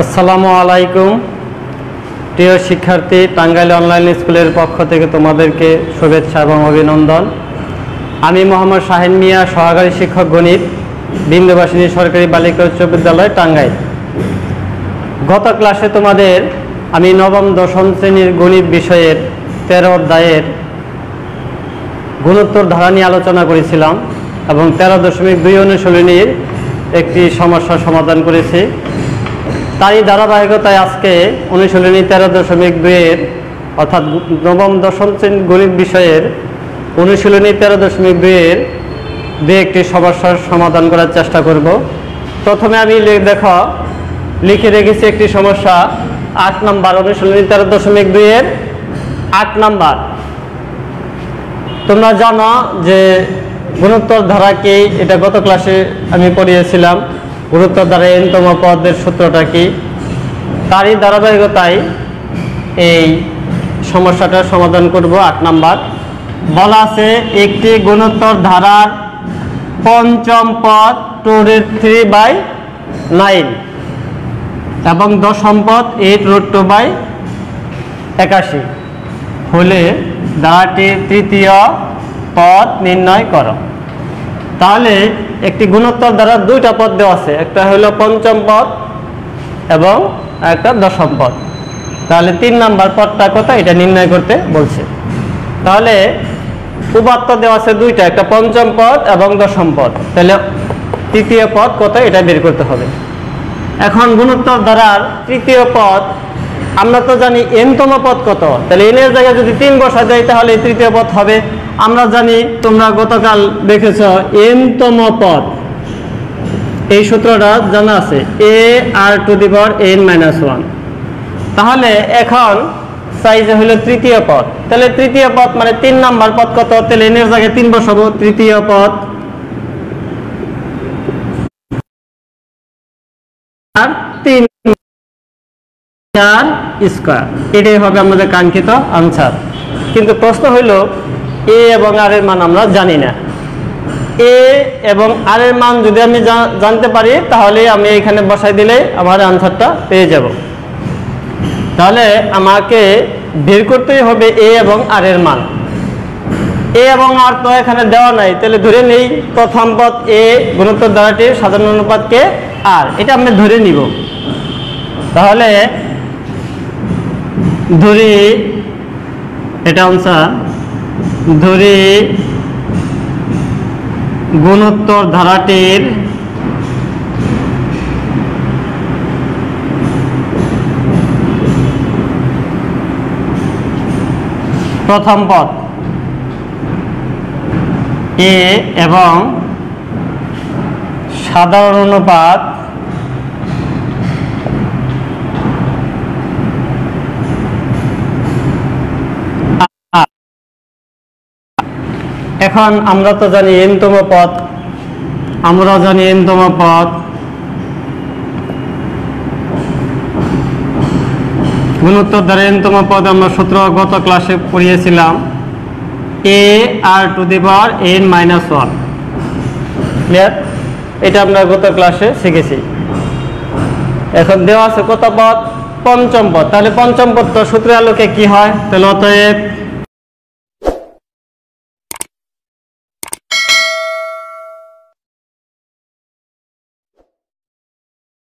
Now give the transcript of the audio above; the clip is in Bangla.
আসসালামু আলাইকুম। প্রিয় শিক্ষার্থী, টাঙ্গাইল অনলাইন স্কুলের পক্ষ থেকে তোমাদেরকে শুভেচ্ছা এবং অভিনন্দন। আমি মোহাম্মদ শাহিন মিয়া, সহকারী শিক্ষক গণিত, বিন্দুবাসিনী সরকারি বালিকা উচ্চ বিদ্যালয়, টাঙ্গাইল। গত ক্লাসে তোমাদের আমি নবম, দশম শ্রেণির গণিত বিষয়ের তেরো অধ্যায়ের গুণোত্তর ধারা নিয়ে আলোচনা করেছিলাম এবং তেরো দশমিক দুই অনুশীলনীর একটি সমস্যার সমাধান করেছি। তারই ধারাবাহিকতায় আজকে অনুশীলনী তেরো দশমিক দুইয়ের অর্থাৎ নবম দশম শ্রেণি গণিত বিষয়ের অনুশীলনী তেরো দশমিক দুইয়ের দু একটি সমস্যার সমাধান করার চেষ্টা করব। প্রথমে আমি দেখো, লিখে রেখেছি একটি সমস্যা, আট নাম্বার অনুশীলনী তেরো দশমিক দুইয়ের আট নাম্বার। তোমরা জানো যে গুণোত্তর ধারা কি এটা গত ক্লাসে আমি পড়িয়েছিলাম গুণোত্তর ধারা এনতম পদের সূত্রটা কি? তারই ধারাবাহিকতায় এই সমস্যাটার সমাধান করব আট নাম্বার। বলা আছে, একটি গুণোত্তর ধারার পঞ্চম পদ two root three by nine এবং দশম পদ এইট রুট টু বাই একাশি। হলে ধারাটির তৃতীয় পদ নির্ণয় করো। তাহলে একটি গুণোত্তর দ্বারা দুইটা পদ দেওয়া আছে। একটা হলো পঞ্চম পদ এবং একটা দশম পদ তাহলে তিন নাম্বার পদটা কত? এটা নির্ণয় করতে বলছে। তাহলে উপাত্ত দেওয়া আছে দুইটা, একটা পঞ্চম পদ এবং দশম পদ তাহলে তৃতীয় পদ কত? এটা বের করতে হবে। এখন গুণোত্তর ধারার তৃতীয় পদ আমরা তো জানি এনতম পদ কত। তাহলে এনের জায়গায় যদি তিন বসা যায়, তাহলে তৃতীয় পদ হবে। আমরা জানি তোমরা গতকাল দেখেছ এনতম পদ। এই সূত্রটা জানা আছে, a r to the power n minus one. তাহলে এখন সাইজে হলো তৃতীয় পদ। তাহলে তৃতীয় পদ মানে তিন নাম্বার পদ কত? তাহলে এনের জায়গায় তিন বসাবো, তৃতীয় পদ। আর তিন চার স্কোয়ার এটাই হবে আমাদের কাঙ্ক্ষিত আনসার কিন্তু প্রশ্ন হইল এ এবং আর এর মান আমরা জানি না। এ এবং আর এর মান যদি আমি জানতে পারি, তাহলে আমি এখানে বসাই দিলে আমার আনসারটা পেয়ে যাব। তাহলে আমাকে বের করতেই হবে এ এবং আর এর মান। এ এবং আর তো এখানে দেওয়া নাই, তাহলে ধরে নেই প্রথম পদ এ, গুণোত্তর ধারাটির সাধারণ অনুপাতকে আর। এটা আমরা ধরে নিব। তাহলে ধরি, এটা আনসার ধরি গুণোত্তর ধারাটির প্রথম পদ। এ এবং সাধারণ অনুপাত এখন আমরা তো জানি এনতম পদ আমরা জানি এনতম পদ গুণোত্তর দ্বারা এনতম পদ আমরা সূত্র গত ক্লাসে পড়িয়েছিলাম। A r to the power n minus one clear এটা আমরা গত ক্লাসে শিখেছি। এখন দেওয়া আছে কত পদ? পঞ্চম পদ। তাহলে পঞ্চম পদ তো সূত্রের আলোকে কি হয়? তাহলে অতএব